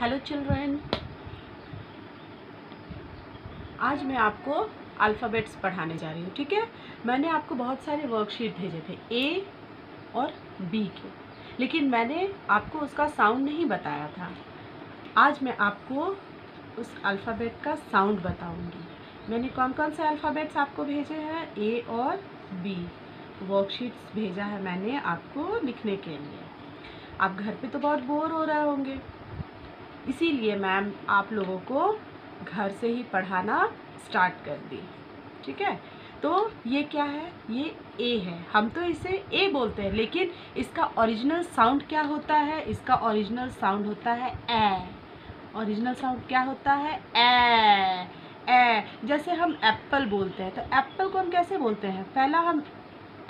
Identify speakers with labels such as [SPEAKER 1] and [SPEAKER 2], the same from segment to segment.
[SPEAKER 1] Hello children आज मैं आपको अल्फ़ाबेट्स पढ़ाने जा रही हूँ, ठीक है? मैंने आपको बहुत सारे वर्कशीट भेजे थे ए और बी के। लेकिन मैंने आपको उसका साउंड नहीं बताया था। आज मैं आपको उस अल्फ़ाबेट का साउंड बताऊँगी। मैंने कौन कौन से अल्फ़ाबेट्स आपको भेजे हैं? ए और बी वर्कशीट्स भेजा है मैंने आपको लिखने के लिए। आप घर पे तो बहुत बोर हो रहे होंगे। इसीलिए मैम आप लोगों को घर से ही पढ़ाना स्टार्ट कर दी। ठीक है? तो ये क्या है? ये ए है। हम तो इसे ए बोलते हैं, लेकिन इसका ओरिजिनल साउंड क्या होता है? इसका ओरिजिनल साउंड होता है ए ओरिजिनल साउंड क्या होता है? ए ए जैसे हम एप्पल बोलते हैं तो एप्पल को हम कैसे बोलते हैं? पहला हम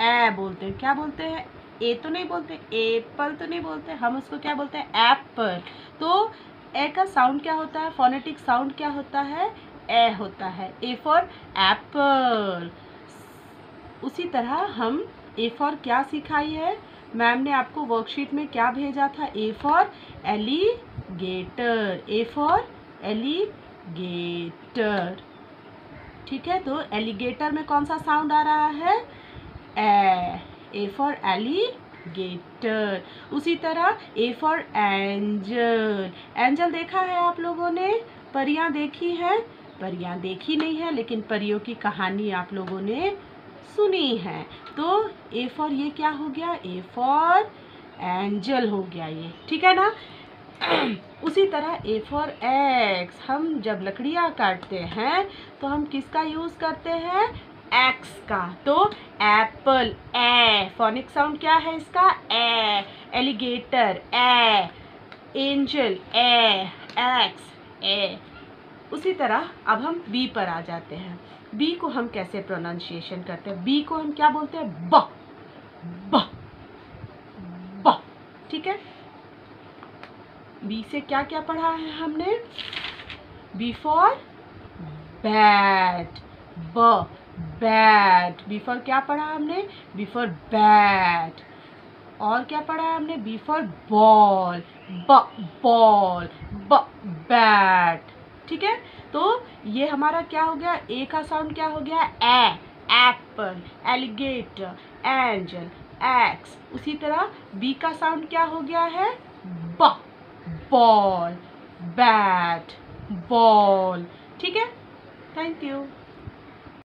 [SPEAKER 1] ए बोलते हैं। क्या बोलते हैं? ए तो नहीं बोलते एप्पल तो नहीं बोलते, हम उसको क्या बोलते हैं? एप्पल तो ए का साउंड क्या होता है? फोनेटिक साउंड क्या होता है? ए होता है। ए फॉर एप्पल उसी तरह हम ए फॉर क्या सिखाई है? मैम ने आपको वर्कशीट में क्या भेजा था? A for alligator A for alligator ठीक है? तो एलिगेटर में कौन सा साउंड आ रहा है? ए ए फॉर एलिगेटर उसी तरह ए फॉर एंजल एंजल देखा है आप लोगों ने? परियाँ देखी हैं? परियाँ देखी नहीं है, लेकिन परियों की कहानी आप लोगों ने सुनी है। तो ए फॉर ये क्या हो गया? ए फॉर एंजल हो गया ये। ठीक है ना? उसी तरह ए फॉर एक्स हम जब लकड़ियाँ काटते हैं तो हम किसका यूज़ करते हैं? एक्स का। तो एप्पल ए। फोनिक साउंड क्या है इसका? A. Alligator A. Angel A. Axe A. उसी तरह अब हम बी पर आ जाते हैं। बी को हम कैसे प्रोनाउंसिएशन करते हैं? बी को हम क्या बोलते हैं? ब। ब। ब। ठीक है? बी से क्या क्या पढ़ा है हमने? बी फॉर बैट ब। बैट बी फॉर क्या पढ़ा हमने? बी फॉर बैट और क्या पढ़ा हमने? बी फॉर बॉल ब बॉल ब बैट ठीक है? तो ये हमारा क्या हो गया? ए का साउंड क्या हो गया? A apple alligator angel axe उसी तरह बी का साउंड क्या हो गया है? ब बॉल बैट बॉल ठीक है? Thank you